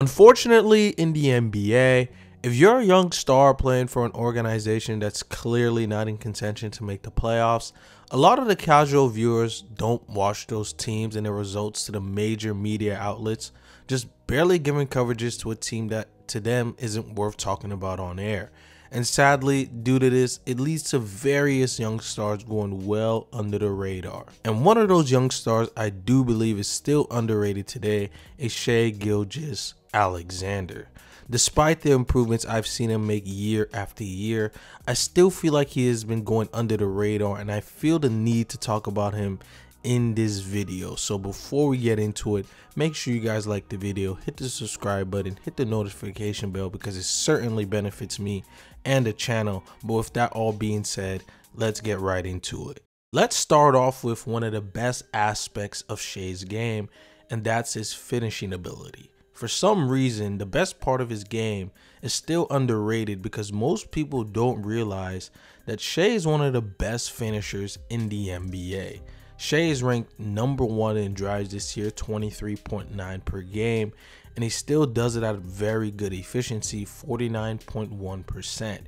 Unfortunately, in the NBA, if you're a young star playing for an organization that's clearly not in contention to make the playoffs, a lot of the casual viewers don't watch those teams and their results to the major media outlets, just barely giving coverages to a team that to them isn't worth talking about on air. And sadly, due to this, it leads to various young stars going well under the radar. And one of those young stars I do believe is still underrated today is Shai Gilgis Alexander. Despite the improvements I've seen him make year after year, I still feel like he has been going under the radar and I feel the need to talk about him in this video. So before we get into it, make sure you guys like the video, hit the subscribe button, hit the notification bell because it certainly benefits me and the channel. But with that all being said, let's get right into it. Let's start off with one of the best aspects of Shai's game, and that's his finishing ability. For some reason, the best part of his game is still underrated because most people don't realize that Shai is one of the best finishers in the NBA. Shai is ranked number one in drives this year, 23.9 per game, and he still does it at a very good efficiency, 49.1%.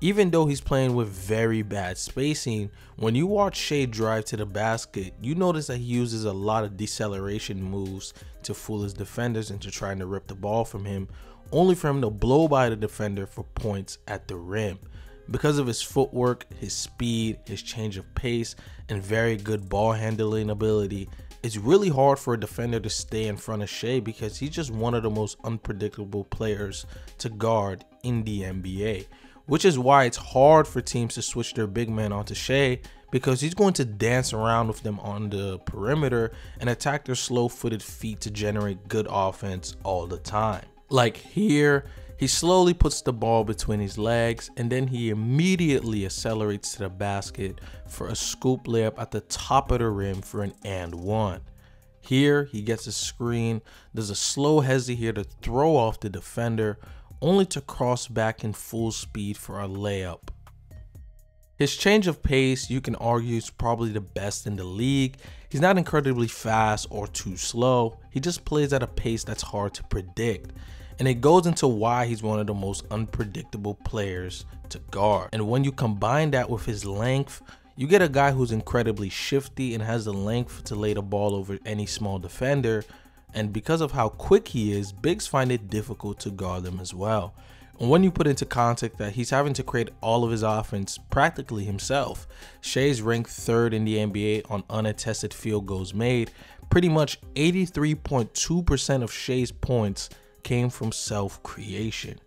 Even though he's playing with very bad spacing, when you watch Shai drive to the basket, you notice that he uses a lot of deceleration moves to fool his defenders into trying to rip the ball from him, only for him to blow by the defender for points at the rim. Because of his footwork, his speed, his change of pace, and very good ball handling ability, it's really hard for a defender to stay in front of Shai because he's just one of the most unpredictable players to guard in the NBA which is why it's hard for teams to switch their big man onto Shai because he's going to dance around with them on the perimeter and attack their slow footed feet to generate good offense all the time. Like here, he slowly puts the ball between his legs and then he immediately accelerates to the basket for a scoop layup at the top of the rim for an and one. Here, he gets a screen, does a slow hezzy here to throw off the defender, only to cross back in full speed for a layup. His change of pace, you can argue, is probably the best in the league. He's not incredibly fast or too slow. He just plays at a pace that's hard to predict. And it goes into why he's one of the most unpredictable players to guard. And when you combine that with his length, you get a guy who's incredibly shifty and has the length to lay the ball over any small defender, and because of how quick he is, bigs find it difficult to guard him as well. And when you put into context that he's having to create all of his offense practically himself, Shai's ranked third in the NBA on unassisted field goals made. Pretty much 83.2% of Shai's points came from self creation.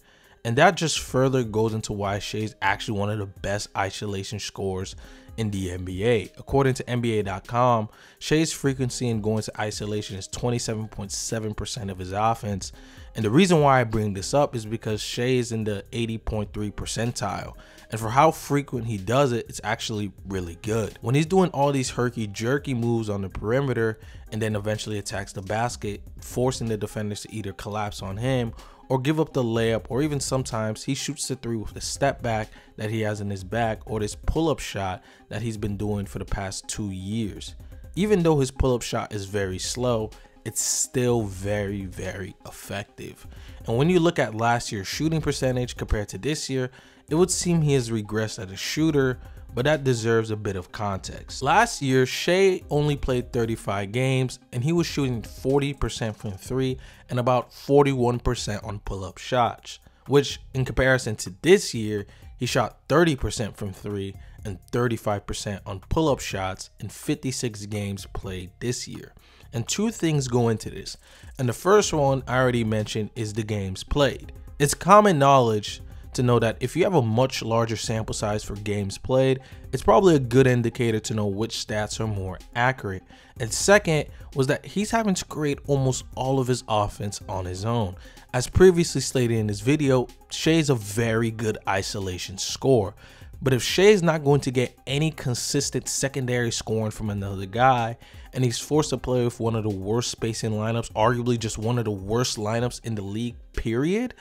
And that just further goes into why Shai's actually one of the best isolation scorers in the NBA. According to NBA.com, Shai's frequency in going to isolation is 27.7% of his offense. And the reason why I bring this up is because Shai is in the 80.3 percentile. And for how frequent he does it, it's actually really good. When he's doing all these herky jerky moves on the perimeter and then eventually attacks the basket, forcing the defenders to either collapse on him or give up the layup, or even sometimes he shoots the three with the step back that he has in his back or this pull up shot that he's been doing for the past two years. Even though his pull up shot is very slow, it's still very, very effective. And when you look at last year's shooting percentage compared to this year, it would seem he has regressed as a shooter, but that deserves a bit of context. Last year, Shai only played 35 games and he was shooting 40% from three and about 41% on pull-up shots, which in comparison to this year, he shot 30% from three and 35% on pull-up shots in 56 games played this year. And two things go into this. And the first one I already mentioned is the games played. It's common knowledge to know that if you have a much larger sample size for games played, it's probably a good indicator to know which stats are more accurate. And second was that he's having to create almost all of his offense on his own. As previously stated in this video, Shai's a very good isolation scorer. But if Shai's not going to get any consistent secondary scoring from another guy, and he's forced to play with one of the worst spacing lineups, arguably just one of the worst lineups in the league, period,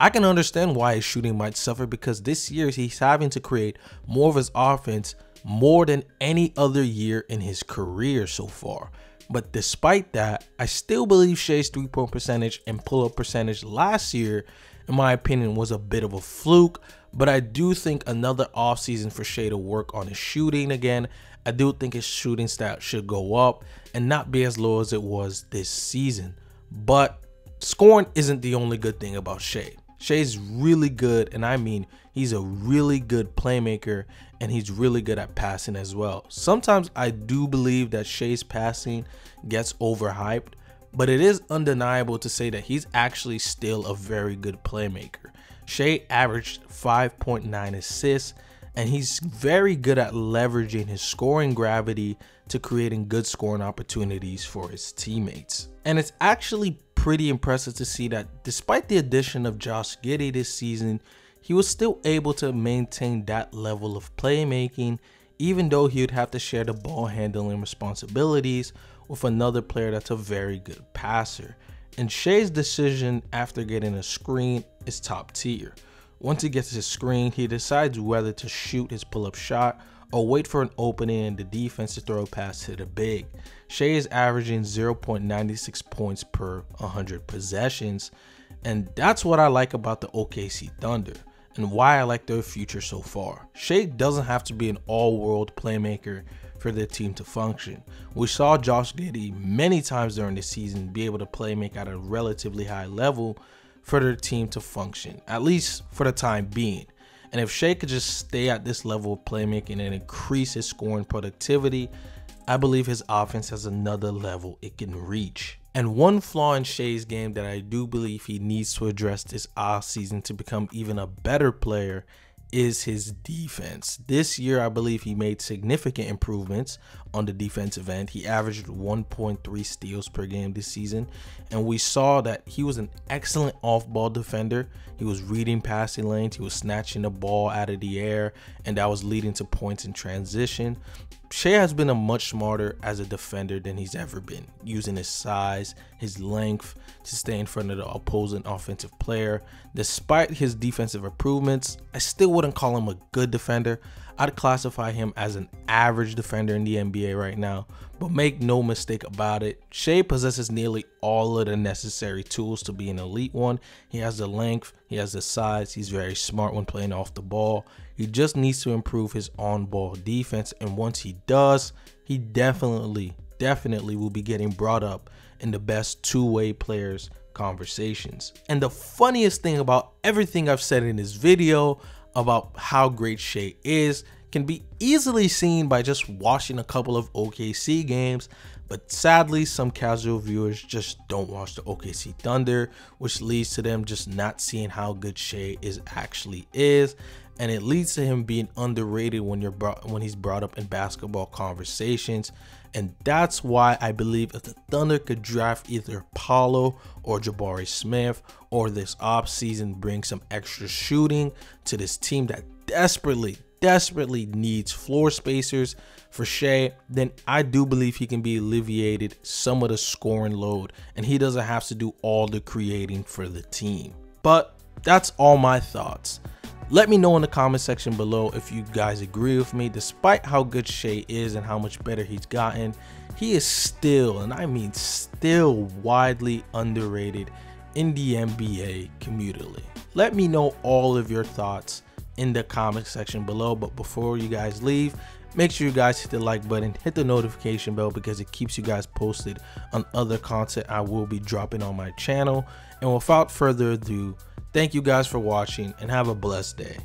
I can understand why his shooting might suffer because this year he's having to create more of his offense more than any other year in his career so far. But despite that, I still believe Shai's three point percentage and pull up percentage last year, in my opinion, was a bit of a fluke. But I do think another offseason for Shai to work on his shooting again. I do think his shooting stat should go up and not be as low as it was this season. But scoring isn't the only good thing about Shai. Shai's really good, and I mean he's a really good playmaker and he's really good at passing as well. Sometimes I do believe that Shai's passing gets overhyped, but it is undeniable to say that he's actually still a very good playmaker. Shai averaged 5.9 assists, and he's very good at leveraging his scoring gravity to creating good scoring opportunities for his teammates. And it's actually pretty impressive to see that despite the addition of Josh Giddey this season, he was still able to maintain that level of playmaking, even though he would have to share the ball handling responsibilities with another player that's a very good passer. And Shai's decision after getting a screen is top tier. Once he gets his screen, he decides whether to shoot his pull up shot or wait for an opening the defense to throw a pass to the big. Shai is averaging 0.96 points per 100 possessions, and that's what I like about the OKC Thunder and why I like their future so far. Shai doesn't have to be an all world playmaker for their team to function. We saw Josh Giddey many times during the season be able to play make at a relatively high level for their team to function, at least for the time being. And if Shai could just stay at this level of playmaking and increase his scoring productivity, I believe his offense has another level it can reach. And one flaw in Shai's game that I do believe he needs to address this off season to become even a better player is his defense. This year, I believe he made significant improvements on the defensive end. He averaged 1.3 steals per game this season, and we saw that he was an excellent off ball defender. He was reading passing lanes, he was snatching the ball out of the air, and that was leading to points in transition. Shai has been a much smarter as a defender than he's ever been, using his size, his length to stay in front of the opposing offensive player. Despite his defensive improvements, I still wouldn't call him a good defender. I'd classify him as an average defender in the NBA right now, but make no mistake about it, Shai possesses nearly all of the necessary tools to be an elite one. He has the length, he has the size, he's very smart when playing off the ball. He just needs to improve his on ball defense, and once he does, he definitely, definitely will be getting brought up in the best two way players conversations. And the funniest thing about everything I've said in this video about how great Shai is can be easily seen by just watching a couple of OKC games, but sadly, some casual viewers just don't watch the OKC Thunder, which leads to them just not seeing how good Shai is actually is, and it leads to him being underrated when you're brought when he's brought up in basketball conversations. And that's why I believe if the Thunder could draft either Paolo or Jabari Smith, or this off season bring some extra shooting to this team that desperately, desperately needs floor spacers for Shai, then I do believe he can be alleviated some of the scoring load and he doesn't have to do all the creating for the team. But that's all my thoughts. Let me know in the comment section below if you guys agree with me. Despite how good Shai is and how much better he's gotten, he is still, and I mean still, widely underrated in the NBA community. Let me know all of your thoughts in the comment section below. But before you guys leave, make sure you guys hit the like button, hit the notification bell because it keeps you guys posted on other content I will be dropping on my channel. And without further ado, thank you guys for watching and have a blessed day.